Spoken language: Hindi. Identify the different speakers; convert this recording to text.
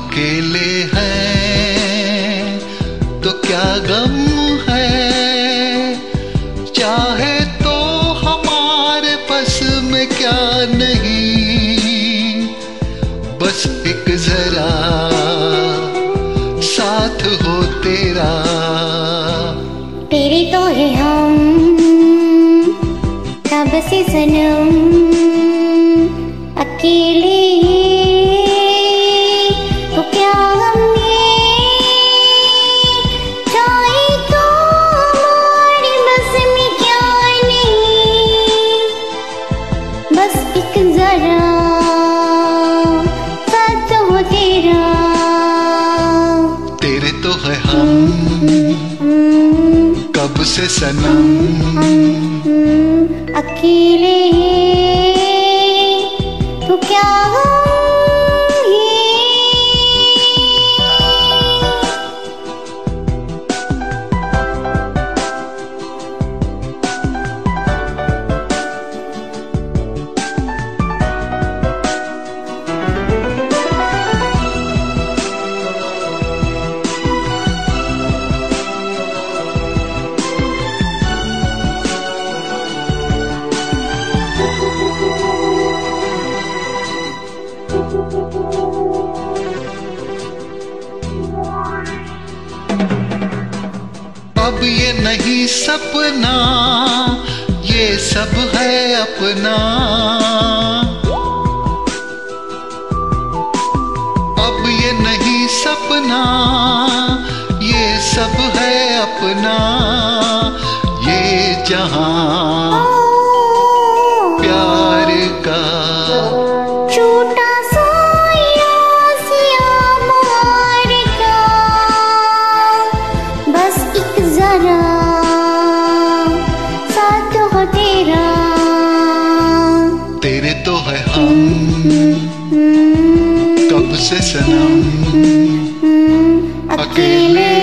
Speaker 1: अकेले हैं तो क्या गम है? चाहे तो हमारे बस में क्या नहीं, बस एक जरा साथ हो तेरा।
Speaker 2: तेरे तो है हम कब से सनम, अकेले
Speaker 1: से सनम
Speaker 2: अकेले
Speaker 1: अब ये नहीं सपना, ये सब है अपना। अब ये नहीं सपना, ये सब है अपना। ये जहाँ
Speaker 2: तेरे।
Speaker 1: तो है हम। हम्म, हम्म, हम्म। कब से सनम। अकेले